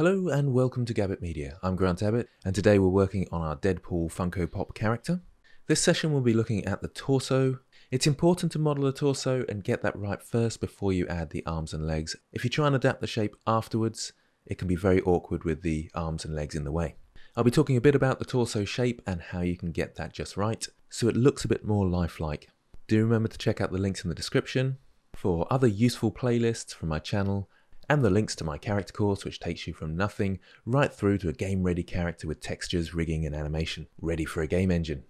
Hello and welcome to Gabbitt Media. I'm Grant Abbitt, and today we're working on our Deadpool Funko Pop character. This session we'll be looking at the torso. It's important to model the torso and get that right first before you add the arms and legs. If you try and adapt the shape afterwards, it can be very awkward with the arms and legs in the way. I'll be talking a bit about the torso shape and how you can get that just right so it looks a bit more lifelike. Do remember to check out the links in the description for other useful playlists from my channel and the links to my character course which takes you from nothing right through to a game ready character with textures, rigging and animation, ready for a game engine.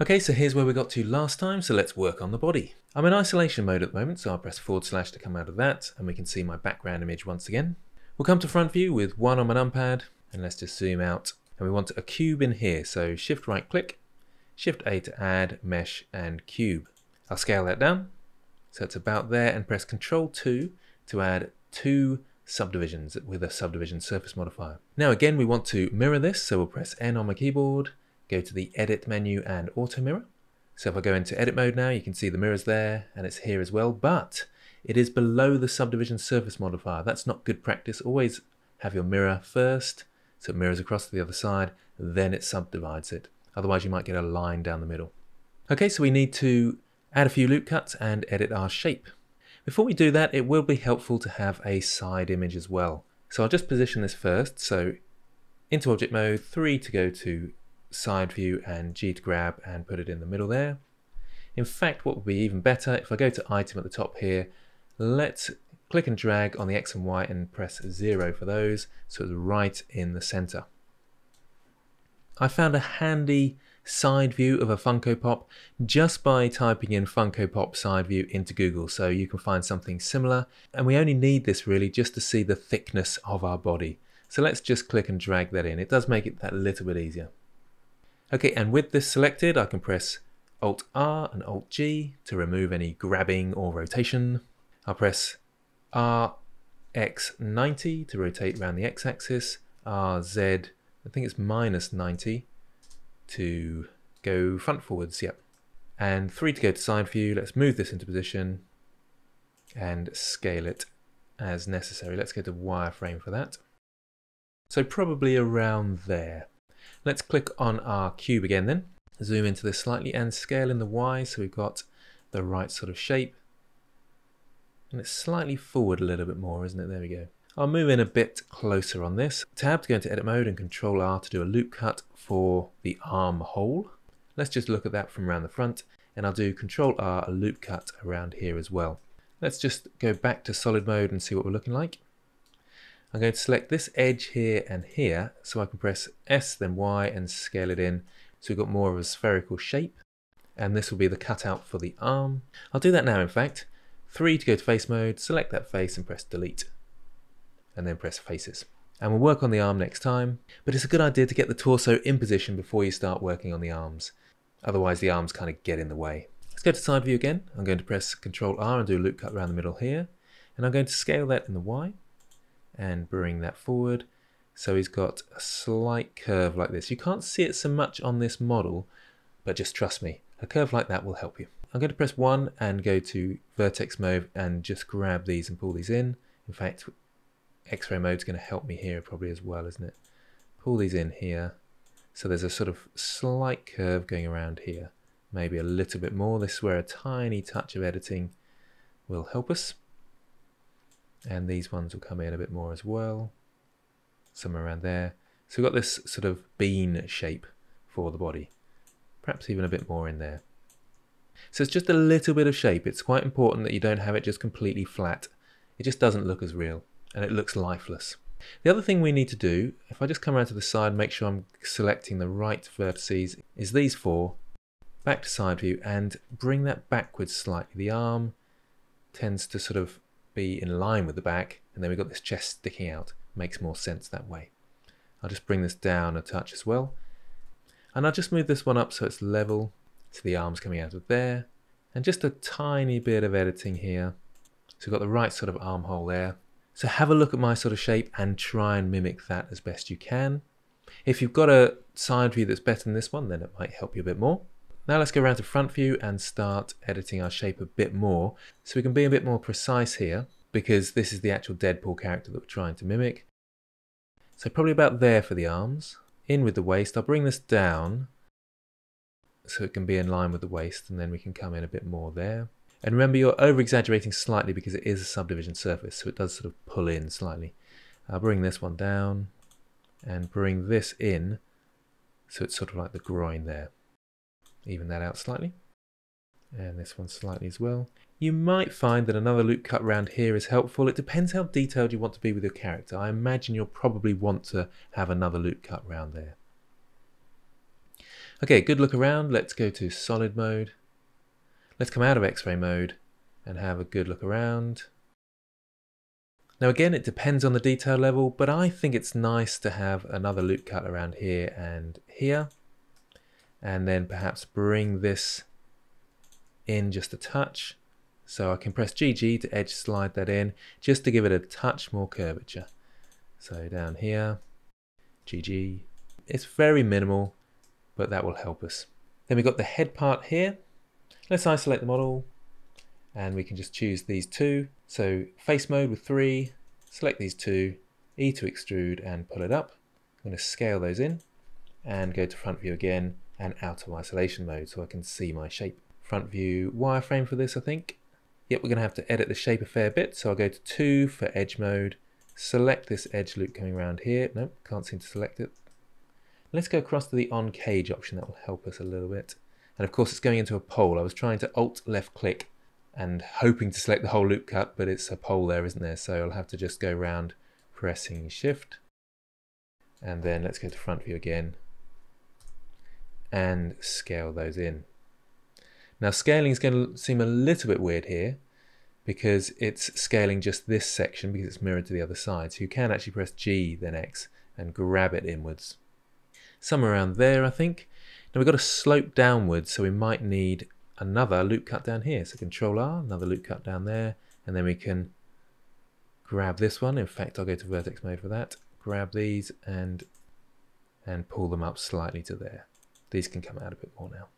Okay, so here's where we got to last time, so let's work on the body. I'm in isolation mode at the moment, so I'll press forward slash to come out of that, and we can see my background image once again. We'll come to front view with one on my numpad, and let's just zoom out. And we want a cube in here, so shift right click, shift A to add, mesh, and cube. I'll scale that down, so it's about there, and press Control 2 to add two subdivisions with a subdivision surface modifier. Now again, we want to mirror this, so we'll press N on my keyboard, go to the Edit menu and Auto Mirror. So if I go into Edit mode now, you can see the mirrors there, and it's here as well, but it is below the subdivision surface modifier. That's not good practice. Always have your mirror first, so it mirrors across to the other side, then it subdivides it. Otherwise you might get a line down the middle. Okay, so we need to add a few loop cuts and edit our shape. Before we do that, it will be helpful to have a side image as well. So I'll just position this first. So into object mode, 3 to go to side view and G to grab and put it in the middle there. In fact, what would be even better, if I go to item at the top here, let's click and drag on the X and Y and press 0 for those, so it's right in the center. I found a handy side view of a Funko Pop just by typing in Funko Pop side view into Google so you can find something similar and we only need this really just to see the thickness of our body. So let's just click and drag that in. It does make it that little bit easier. Okay, and with this selected, I can press Alt R and Alt G to remove any grabbing or rotation. I'll press RX90 to rotate around the x-axis, RZ, I think it's minus 90 to go front forwards, yep. And 3 to go to side view, let's move this into position and scale it as necessary. Let's go to wireframe for that. So probably around there. Let's click on our cube again then. Zoom into this slightly and scale in the Y so we've got the right sort of shape. And it's slightly forward a little bit more, isn't it? There we go. I'll move in a bit closer on this. Tab to go into edit mode and control R to do a loop cut for the arm hole. Let's just look at that from around the front and I'll do control R a loop cut around here as well. Let's just go back to solid mode and see what we're looking like. I'm going to select this edge here and here so I can press S then Y and scale it in so we've got more of a spherical shape and this will be the cutout for the arm. I'll do that now in fact. 3 to go to face mode, select that face and press delete and then press faces. And we'll work on the arm next time, but it's a good idea to get the torso in position before you start working on the arms. Otherwise the arms kind of get in the way. Let's go to side view again. I'm going to press Ctrl R and do a loop cut around the middle here. And I'm going to scale that in the Y and bring that forward. So he's got a slight curve like this. You can't see it so much on this model, but just trust me, a curve like that will help you. I'm going to press 1 and go to vertex mode and just grab these and pull these in. In fact, X-ray mode is going to help me here probably as well, isn't it? Pull these in here. So there's a sort of slight curve going around here. Maybe a little bit more. This is where a tiny touch of editing will help us and these ones will come in a bit more as well somewhere around there so we've got this sort of bean shape for the body perhaps even a bit more in there so it's just a little bit of shape it's quite important that you don't have it just completely flat it just doesn't look as real and it looks lifeless the other thing we need to do if I just come around to the side make sure I'm selecting the right vertices is these four back to side view and bring that backwards slightly the arm tends to sort of be in line with the back and then we've got this chest sticking out. Makes more sense that way. I'll just bring this down a touch as well. And I'll just move this one up so it's level. So the arm's coming out of there. And just a tiny bit of editing here. So we've got the right sort of armhole there. So have a look at my sort of shape and try and mimic that as best you can. If you've got a side view that's better than this one, then it might help you a bit more. Now let's go around to front view and start editing our shape a bit more so we can be a bit more precise here because this is the actual Deadpool character that we're trying to mimic. So probably about there for the arms. In with the waist. I'll bring this down so it can be in line with the waist and then we can come in a bit more there. And remember you're over exaggerating slightly because it is a subdivision surface so it does sort of pull in slightly. I'll bring this one down and bring this in so it's sort of like the groin there. Even that out slightly. And this one slightly as well. You might find that another loop cut round here is helpful. It depends how detailed you want to be with your character. I imagine you'll probably want to have another loop cut round there. Okay, good look around. Let's go to solid mode. Let's come out of x-ray mode and have a good look around. Now again, it depends on the detail level, but I think it's nice to have another loop cut around here and here. And then perhaps bring this in just a touch. So I can press GG to edge slide that in, just to give it a touch more curvature. So down here, GG. It's very minimal, but that will help us. Then we've got the head part here. Let's isolate the model, and we can just choose these two. So face mode with three, select these two, E to extrude and pull it up. I'm going to scale those in and go to front view again and out of isolation mode so I can see my shape. Front view wireframe for this I think. Yep, we're going to have to edit the shape a fair bit so I'll go to 2 for edge mode, select this edge loop coming around here. Nope, can't seem to select it. Let's go across to the on cage option, that will help us a little bit. And of course it's going into a pole. I was trying to alt left click and hoping to select the whole loop cut, but it's a pole there, isn't there? So I'll have to just go around pressing shift. And then let's go to front view again and scale those in. Now scaling is going to seem a little bit weird here because it's scaling just this section because it's mirrored to the other side. So you can actually press G then X and grab it inwards. Somewhere around there I think. Now we've got a slope downwards so we might need another loop cut down here. So Control R, another loop cut down there, and then we can grab this one. In fact, I'll go to vertex mode for that. Grab these and and pull them up slightly to there. These can come out a bit more now.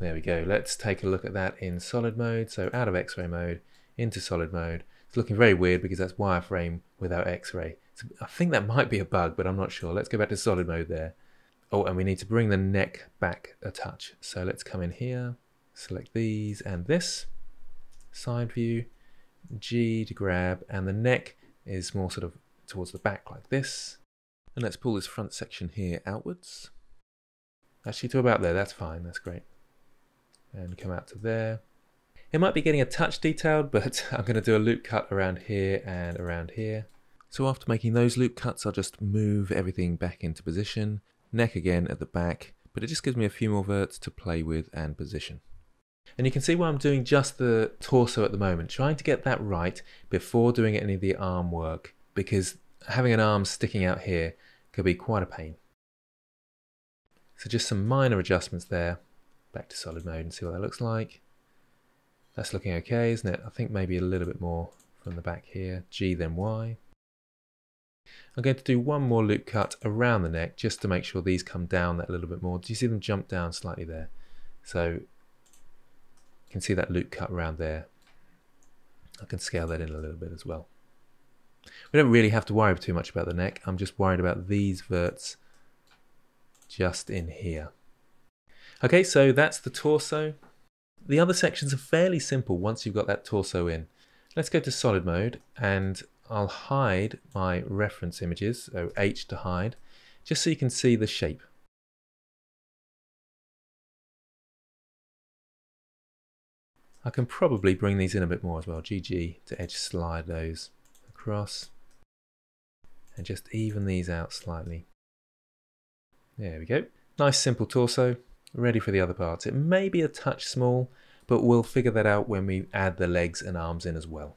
There we go. Let's take a look at that in solid mode. So out of X-ray mode into solid mode. It's looking very weird because that's wireframe without X-ray. So I think that might be a bug, but I'm not sure. Let's go back to solid mode there. Oh, and we need to bring the neck back a touch. So let's come in here, select these and this, side view, G to grab, and the neck is more sort of towards the back like this. And let's pull this front section here outwards. Actually to about there, that's fine, that's great. And come out to there. It might be getting a touch detailed, but I'm going to do a loop cut around here and around here. So after making those loop cuts, I'll just move everything back into position neck again at the back, but it just gives me a few more verts to play with and position. And you can see why I'm doing just the torso at the moment, trying to get that right before doing any of the arm work, because having an arm sticking out here could be quite a pain. So just some minor adjustments there. Back to solid mode and see what that looks like. That's looking okay, isn't it? I think maybe a little bit more from the back here. G then Y. I'm going to do one more loop cut around the neck just to make sure these come down that little bit more. Do you see them jump down slightly there? So you can see that loop cut around there. I can scale that in a little bit as well. We don't really have to worry too much about the neck. I'm just worried about these verts just in here. Okay, so that's the torso. The other sections are fairly simple once you've got that torso in. Let's go to solid mode and I'll hide my reference images, so H to hide, just so you can see the shape. I can probably bring these in a bit more as well, GG to edge slide those across and just even these out slightly. There we go. Nice simple torso, ready for the other parts. It may be a touch small, but we'll figure that out when we add the legs and arms in as well.